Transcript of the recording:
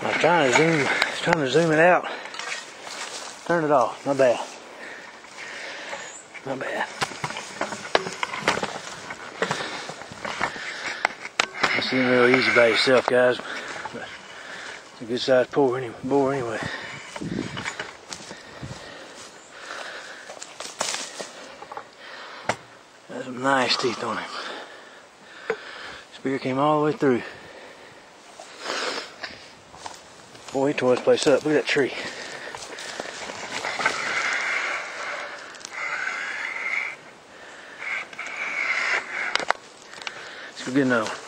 Trying to zoom, trying to zoom it out. Turn it off. Not bad. Not bad. Isn't real easy by yourself, guys. But it's a good sized boar anyway. Boar anyway. Got some nice teeth on him. Spear came all the way through. Boy, he tore place up. Look at that tree. Let's It's good enough.